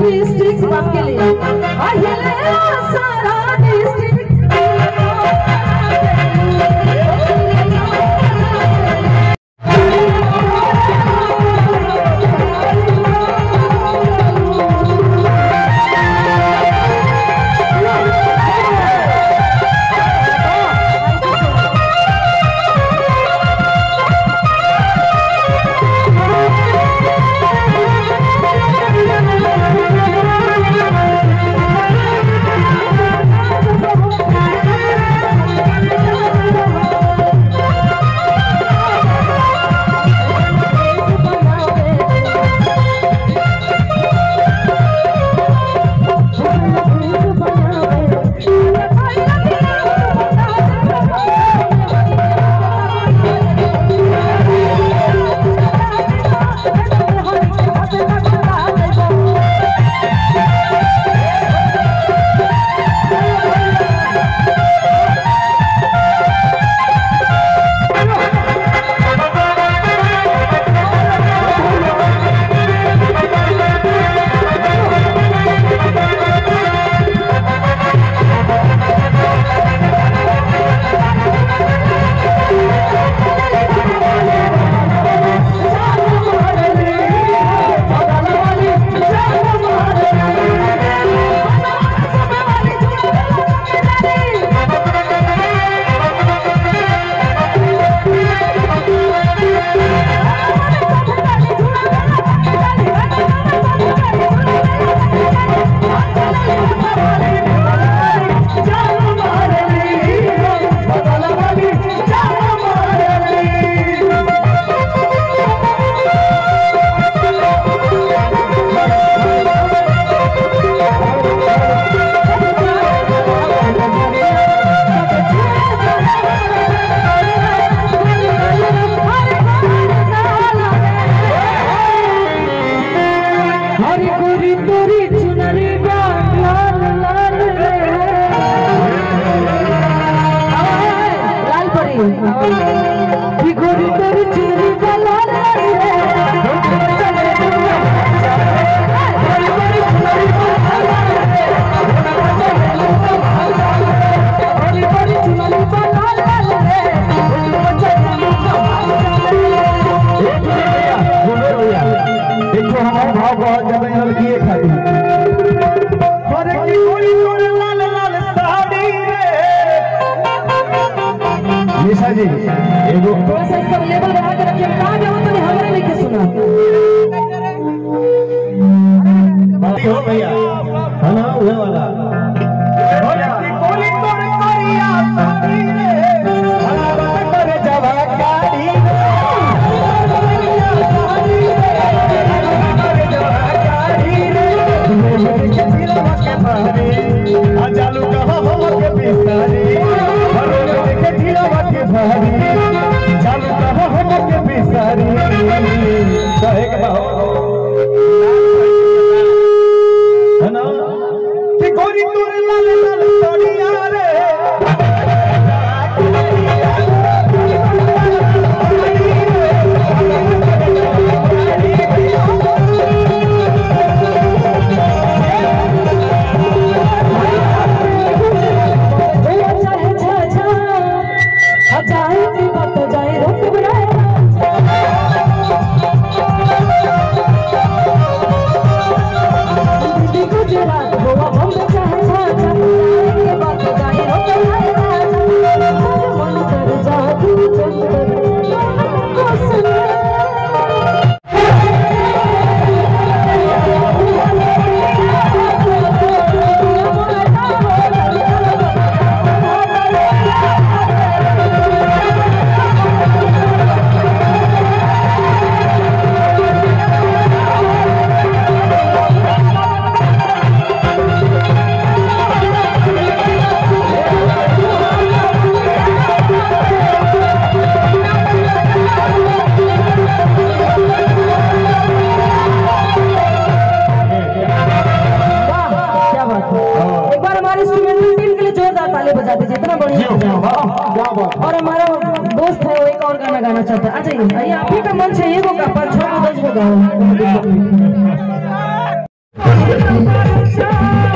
Thank एगो थोड़ा सा इसका लेवल बढ़ा के रखिए कहा जाओ तो हमारे नहीं सुना बात हो भैया हो गाना गाना चाहते हैं। अच्छा, आ जाइए आप ही का मन है ये वो का पर छः दस वो गाओ